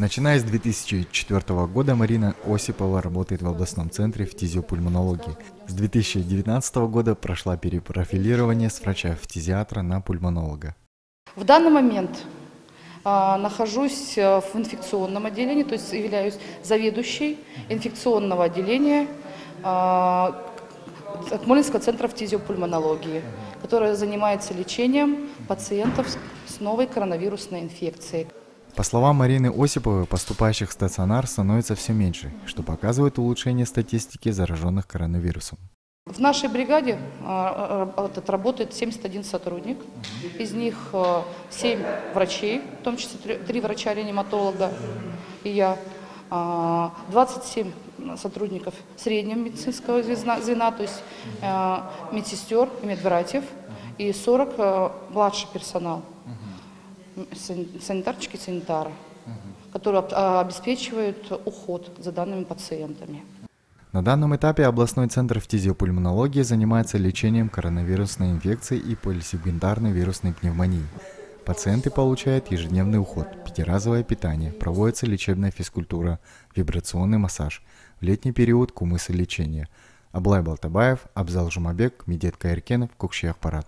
Начиная с 2004 года Марина Осипова работает в областном центре фтизиопульмонологии. С 2019 года прошла перепрофилирование с врача-фтизиатра на пульмонолога. В данный момент а, нахожусь э, в инфекционном отделении, то есть являюсь заведующей инфекционного отделения а, Акмолинского центра фтизиопульмонологии, которое занимается лечением пациентов с новой коронавирусной инфекцией. По словам Марины Осиповой, поступающих в стационар становится все меньше, что показывает улучшение статистики зараженных коронавирусом. В нашей бригаде а, а, а, работает 71 сотрудник, из них 7 врачей, в том числе 3 врача-реаниматолога и я, 27 сотрудников среднего медицинского звена, то есть медсестер и медбратьев, и 40 младший персонал санитарчики, санитары, которые обеспечивают уход за данными пациентами. На данном этапе областной центр фтизиопульмонологии занимается лечением коронавирусной инфекции и полисегментарной вирусной пневмонии. Пациенты получают ежедневный уход, пятиразовое питание, проводится лечебная физкультура, вибрационный массаж. В летний период кумысы лечения. Аблай Балтабаев, Абзал Жумабек, Медет Каиркенов, Кукши Ахпарат.